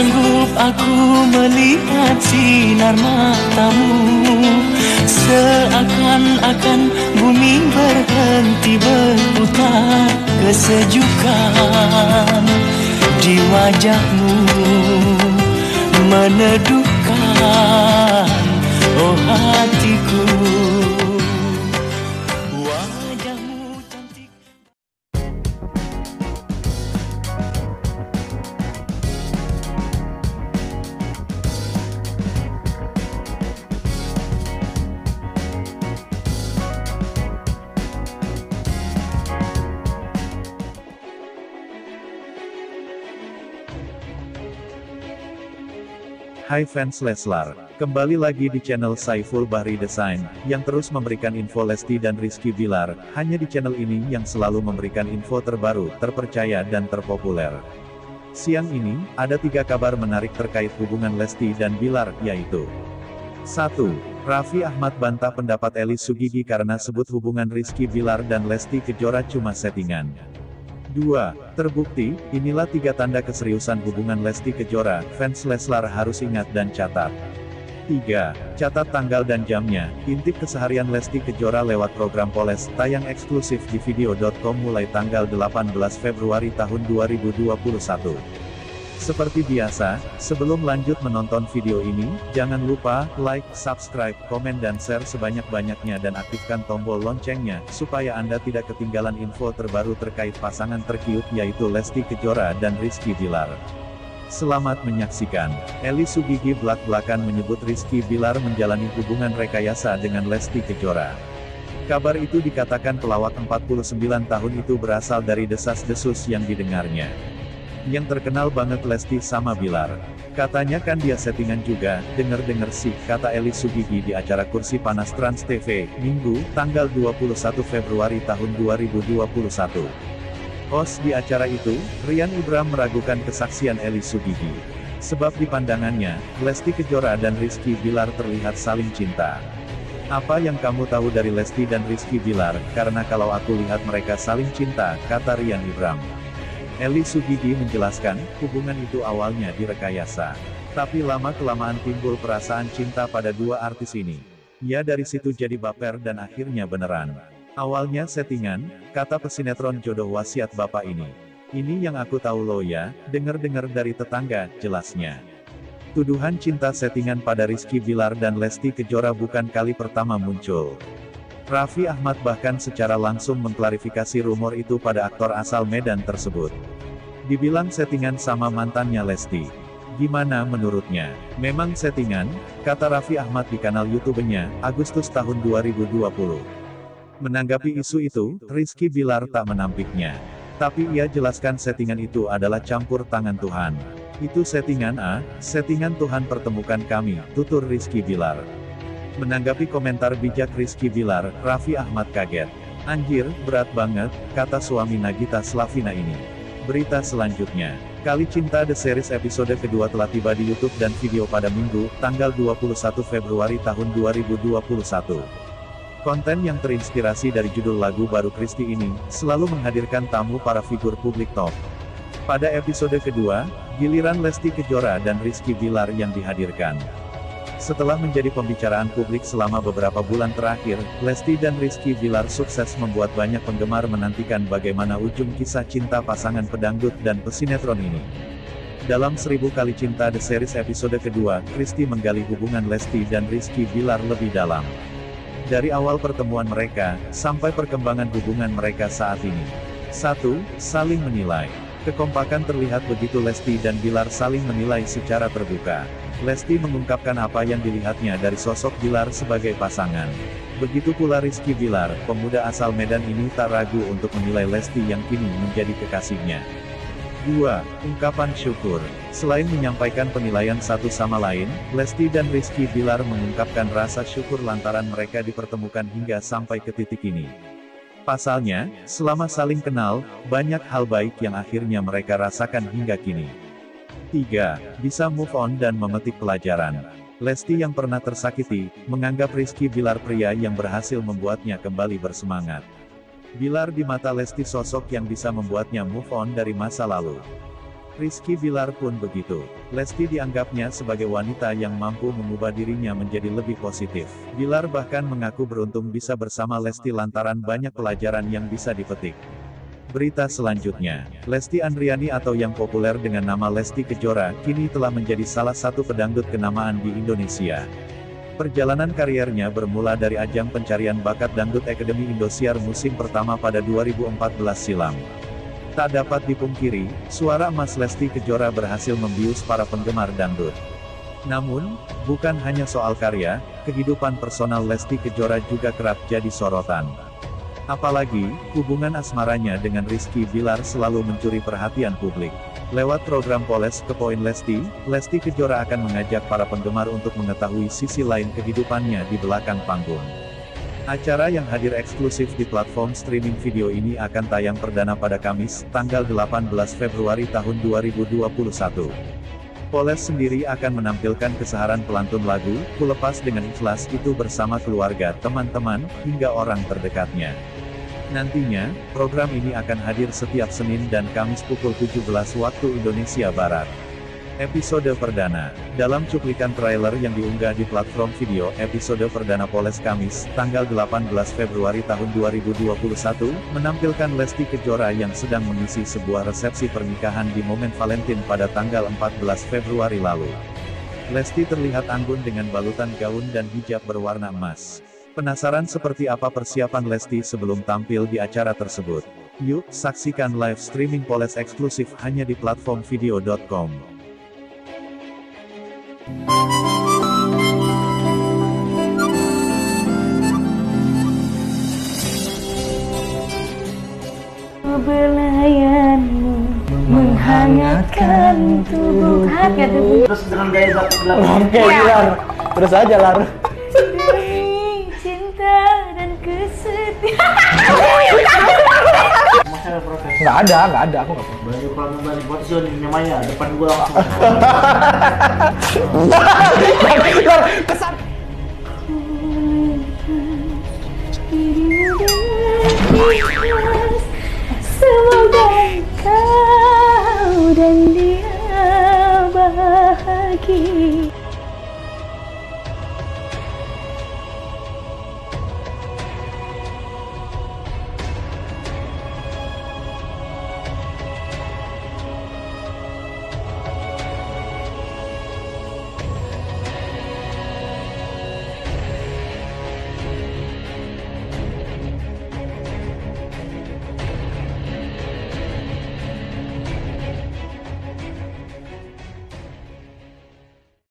sanggup aku melihat sinar matamu. Seakan-akan bumi berhenti berputar Kesejukan. Di wajahmu Meneduhkan oh hatiku Hai fans Leslar, kembali lagi di channel Saiful Bahri Design, yang terus memberikan info Lesti dan Rizky Bilar, hanya di channel ini yang selalu memberikan info terbaru, terpercaya dan terpopuler. Siang ini, ada tiga kabar menarik terkait hubungan Lesti dan Bilar, yaitu 1. Raffi Ahmad bantah pendapat Elis Sugigi karena sebut hubungan Rizky Bilar dan Lesti Kejora cuma settingan. 2. Terbukti, inilah tiga tanda keseriusan hubungan Lesti Kejora, fans Leslar harus ingat dan catat. 3. Catat tanggal dan jamnya, intip keseharian Lesti Kejora lewat program Poles, tayang eksklusif di video.com mulai tanggal 18 Februari tahun 2021. Seperti biasa, sebelum lanjut menonton video ini, jangan lupa like, subscribe, komen dan share sebanyak-banyaknya dan aktifkan tombol loncengnya, supaya Anda tidak ketinggalan info terbaru terkait pasangan terkiut yaitu Lesti Kejora dan Rizky Bilar. Selamat menyaksikan. Eli Sugigi belak-belakan menyebut Rizky Bilar menjalani hubungan rekayasa dengan Lesti Kejora. Kabar itu dikatakan pelawak 49 tahun itu berasal dari desas-desus yang didengarnya. Yang terkenal banget Lesti sama Bilar. Katanya kan dia settingan juga, denger-denger sih, kata Eli Sugigi di acara Kursi Panas Trans TV, Minggu, tanggal 21 Februari tahun 2021. Host di acara itu, Rian Ibram meragukan kesaksian Eli Sugigi. Sebab di pandangannya, Lesti Kejora dan Rizky Bilar terlihat saling cinta. Apa yang kamu tahu dari Lesti dan Rizky Bilar, karena kalau aku lihat mereka saling cinta, kata Rian Ibram. Eli Sugigi menjelaskan, hubungan itu awalnya direkayasa. Tapi lama-kelamaan timbul perasaan cinta pada dua artis ini. Ya dari situ jadi baper dan akhirnya beneran. Awalnya settingan, kata pesinetron jodoh wasiat bapak ini. Ini yang aku tahu lo ya, denger-denger dari tetangga, jelasnya. Tuduhan cinta settingan pada Rizky Bilar dan Lesti Kejora bukan kali pertama muncul. Raffi Ahmad bahkan secara langsung mengklarifikasi rumor itu pada aktor asal Medan tersebut. Dibilang settingan sama mantannya Lesti. Gimana menurutnya? Memang settingan, kata Raffi Ahmad di kanal YouTube-nya, Agustus tahun 2020. Menanggapi isu itu, Rizky Bilar tak menampiknya. Tapi ia jelaskan settingan itu adalah campur tangan Tuhan. Itu settingan A, settingan Tuhan pertemukan kami, tutur Rizky Bilar. Menanggapi komentar bijak Rizky Bilar, Raffi Ahmad kaget. Anjir, berat banget, kata suami Nagita Slavina ini. Berita selanjutnya. Kali Cinta The Series episode kedua telah tiba di YouTube dan video pada Minggu, tanggal 21 Februari tahun 2021. Konten yang terinspirasi dari judul lagu baru Kristi ini, selalu menghadirkan tamu para figur publik top. Pada episode kedua, giliran Lesti Kejora dan Rizky Bilar yang dihadirkan. Setelah menjadi pembicaraan publik selama beberapa bulan terakhir, Lesti dan Rizky Bilar sukses membuat banyak penggemar menantikan bagaimana ujung kisah cinta pasangan pedangdut dan pesinetron ini. Dalam Seribu Kali Cinta The Series episode kedua, Kristi menggali hubungan Lesti dan Rizky Bilar lebih dalam. Dari awal pertemuan mereka, sampai perkembangan hubungan mereka saat ini. 1. Saling menilai. Kekompakan terlihat begitu Lesti dan Bilar saling menilai secara terbuka. Lesti mengungkapkan apa yang dilihatnya dari sosok Bilar sebagai pasangan. Begitu pula Rizky Bilar, pemuda asal Medan ini tak ragu untuk menilai Lesti yang kini menjadi kekasihnya. 2. Ungkapan syukur. Selain menyampaikan penilaian satu sama lain, Lesti dan Rizky Bilar mengungkapkan rasa syukur lantaran mereka dipertemukan hingga sampai ke titik ini. Pasalnya, selama saling kenal, banyak hal baik yang akhirnya mereka rasakan hingga kini. 3. Bisa move on dan memetik pelajaran. Lesti yang pernah tersakiti, menganggap Rizky Bilar pria yang berhasil membuatnya kembali bersemangat. Bilar di mata Lesti sosok yang bisa membuatnya move on dari masa lalu. Rizky Bilar pun begitu. Lesti dianggapnya sebagai wanita yang mampu mengubah dirinya menjadi lebih positif. Bilar bahkan mengaku beruntung bisa bersama Lesti lantaran banyak pelajaran yang bisa dipetik. Berita selanjutnya, Lesti Andriani atau yang populer dengan nama Lesti Kejora, kini telah menjadi salah satu pedangdut kenamaan di Indonesia. Perjalanan kariernya bermula dari ajang pencarian bakat dangdut Akademi Indosiar musim pertama pada 2014 silam. Tak dapat dipungkiri, suara emas Lesti Kejora berhasil membius para penggemar dangdut. Namun, bukan hanya soal karya, kehidupan personal Lesti Kejora juga kerap jadi sorotan. Apalagi, hubungan asmaranya dengan Rizky Bilar selalu mencuri perhatian publik. Lewat program Poles ke Poin Lesti, Lesti Kejora akan mengajak para penggemar untuk mengetahui sisi lain kehidupannya di belakang panggung. Acara yang hadir eksklusif di platform streaming video ini akan tayang perdana pada Kamis, tanggal 18 Februari tahun 2021. Poles sendiri akan menampilkan keseharan pelantun lagu, Ku Lepas Dengan Ikhlas itu bersama keluarga, teman-teman, hingga orang terdekatnya. Nantinya, program ini akan hadir setiap Senin dan Kamis pukul 17 waktu Indonesia Barat. Episode perdana. Dalam cuplikan trailer yang diunggah di platform video, episode perdana Poles Kamis, tanggal 18 Februari tahun 2021, menampilkan Lesti Kejora yang sedang mengisi sebuah resepsi pernikahan di momen Valentine pada tanggal 14 Februari lalu. Lesti terlihat anggun dengan balutan gaun dan hijab berwarna emas. Penasaran seperti apa persiapan Lesti sebelum tampil di acara tersebut? Yuk, saksikan live streaming Poles eksklusif hanya di platform video.com. Belayanmu menghangatkan tubuh hangat tubuh terus dengan gaya Oke, Lar. Terus aja, Lar. Nggak ada, nggak ada. Aku nggak tahu. baju kolam balik position namanya depan gua langsung kesan.